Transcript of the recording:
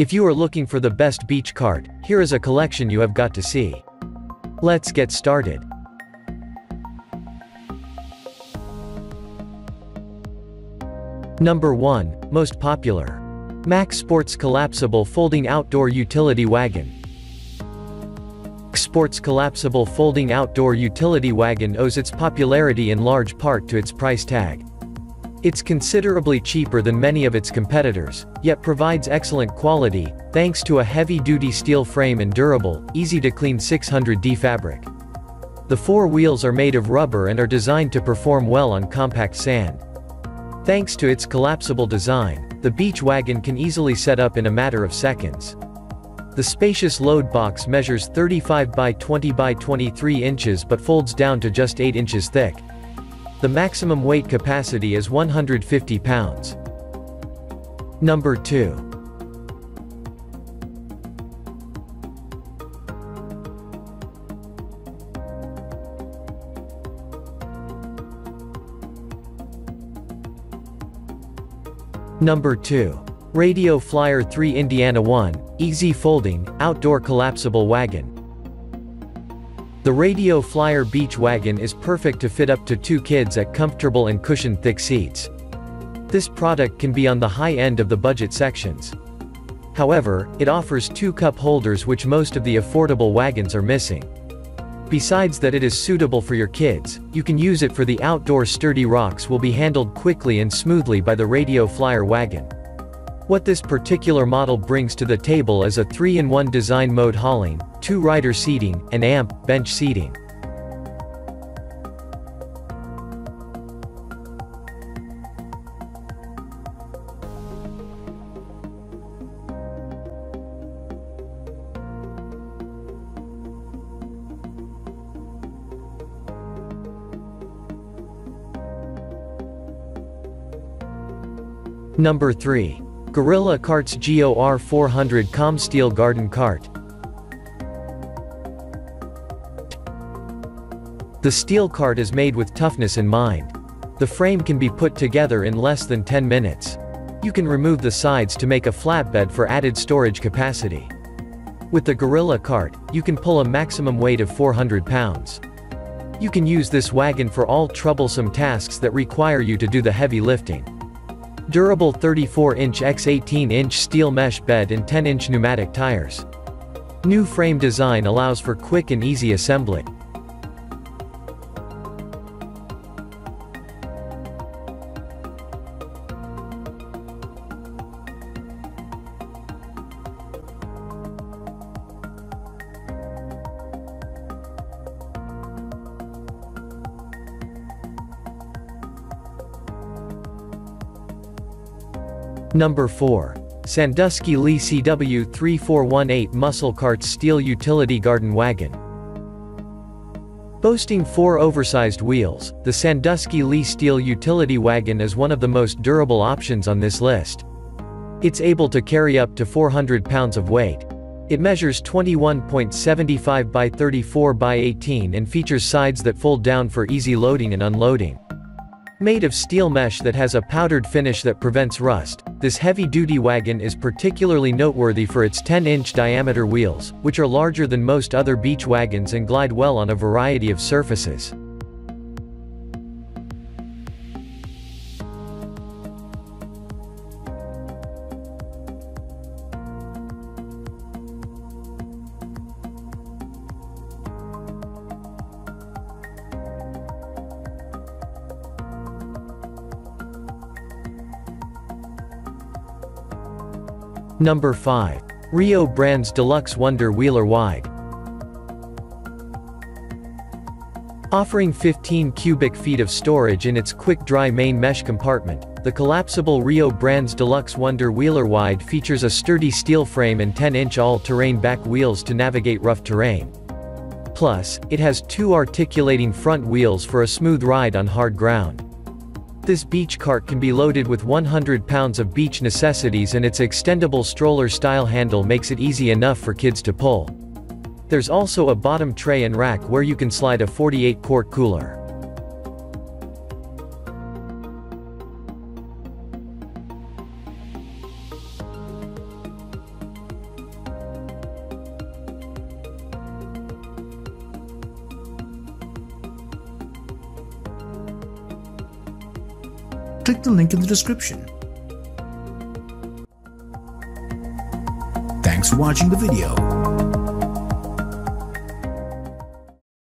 If you are looking for the best beach cart, here is a collection you have got to see. Let's get started. Number 1, Most Popular. Mac Sports Collapsible Folding Outdoor Utility Wagon. Sports Collapsible Folding Outdoor Utility Wagon owes its popularity in large part to its price tag. It's considerably cheaper than many of its competitors, yet provides excellent quality, thanks to a heavy-duty steel frame and durable, easy-to-clean 600D fabric. The four wheels are made of rubber and are designed to perform well on compact sand. Thanks to its collapsible design, the beach wagon can easily set up in a matter of seconds. The spacious load box measures 35 by 20 by 23 inches but folds down to just 8 inches thick. The maximum weight capacity is 150 pounds. Number 2. Number 2. Radio Flyer 3 Indiana 1, Easy Folding, Outdoor Collapsible Wagon. The Radio Flyer Beach Wagon is perfect to fit up to two kids at comfortable and cushioned thick seats. This product can be on the high end of the budget sections. However, it offers two cup holders which most of the affordable wagons are missing. Besides that it is suitable for your kids, you can use it for the outdoor sturdy rocks will be handled quickly and smoothly by the Radio Flyer wagon. What this particular model brings to the table is a 3-in-1 design mode hauling, 2 rider seating, and amp, bench seating. Number 3. Gorilla Carts GOR 400 Com Steel Garden Cart. The steel cart is made with toughness in mind. The frame can be put together in less than 10 minutes. You can remove the sides to make a flatbed for added storage capacity. With the Gorilla cart, you can pull a maximum weight of 400 pounds. You can use this wagon for all troublesome tasks that require you to do the heavy lifting. Durable 34-inch x 18-inch steel mesh bed and 10-inch pneumatic tires. New frame design allows for quick and easy assembly. Number 4. Sandusky Lee CW3418 Muscle Carts Steel Utility Garden Wagon. Boasting four oversized wheels, the Sandusky Lee Steel Utility Wagon is one of the most durable options on this list. It's able to carry up to 400 pounds of weight. It measures 21.75 by 34 by 18 and features sides that fold down for easy loading and unloading. Made of steel mesh that has a powdered finish that prevents rust, this heavy-duty wagon is particularly noteworthy for its 10-inch diameter wheels, which are larger than most other beach wagons and glide well on a variety of surfaces. Number 5. Rio Brands Deluxe Wonder Wheeler Wide. Offering 15 cubic feet of storage in its quick-dry main mesh compartment, the collapsible Rio Brands Deluxe Wonder Wheeler Wide features a sturdy steel frame and 10-inch all-terrain back wheels to navigate rough terrain. Plus, it has two articulating front wheels for a smooth ride on hard ground. This beach cart can be loaded with 100 pounds of beach necessities and its extendable stroller-style handle makes it easy enough for kids to pull. There's also a bottom tray and rack where you can slide a 48-quart cooler. Click the link in the description. Thanks for watching the video.